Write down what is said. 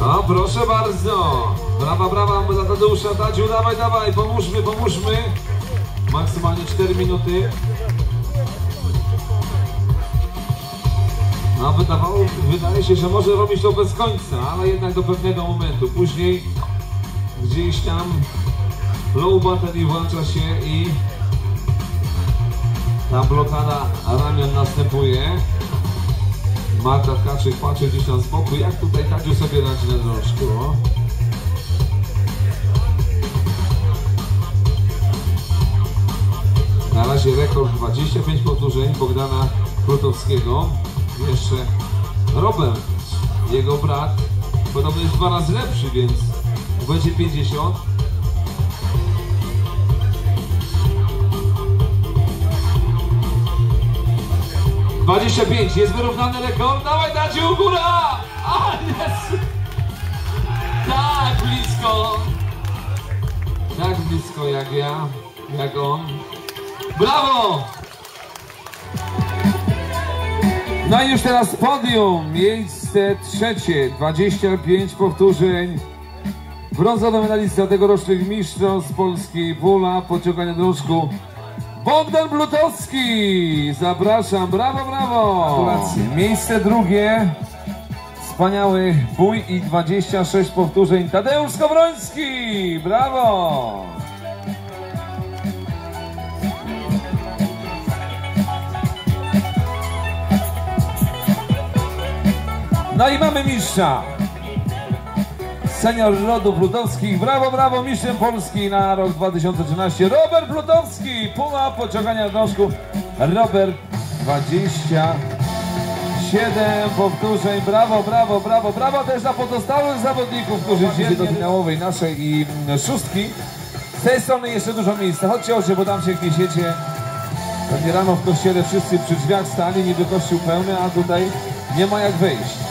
No proszę bardzo. Brawa, brawa za Tadeusza Tadziu. Dawaj, dawaj, pomóżmy, pomóżmy. Maksymalnie 4 minuty. No wydawało, wydaje się, że może robić to bez końca, ale jednak do pewnego momentu. Później gdzieś tam low battery włącza się i ta blokada ramion następuje. Marta Tkaczyk patrzy gdzieś tam z boku, jak tutaj Tadziu sobie radzi na drążku. Na razie rekord 25 powtórzeń Bogdana Krutowskiego. Jeszcze Robert, jego brat, podobno jest dwa razy lepszy, więc będzie 50. Dwadzieścia pięć, jest wyrównany rekord, dawaj Dadziu, góra! A, jest! Tak blisko! Tak blisko jak ja, jak on. Brawo! No i już teraz podium, miejsce trzecie, 25 powtórzeń. Brązowy medalista tegorocznych mistrzostw Polski Wula, pociąganie drążku. Bogdan Blutowski! Zapraszam, brawo, brawo! Gratulacje. Miejsce drugie, wspaniały bój i 26 powtórzeń. Tadeusz Skowroński! Brawo! No i mamy mistrza. Senior rodów Plutowskich. Brawo, brawo, mistrzem Polski na rok 2013. Robert Plutowski. Puma pociągania w nóżku. Robert 27 powtórzeń. Brawo, brawo, brawo, brawo też dla pozostałych zawodników, którzy wzięli do finałowej naszej i mm, szóstki. Z tej strony jeszcze dużo miejsca. Chodźcie, chodźcie, bo tam się gniesiecie. Pewnie rano w kościele wszyscy przy drzwiach stali, niby kościół pełny, a tutaj nie ma jak wyjść.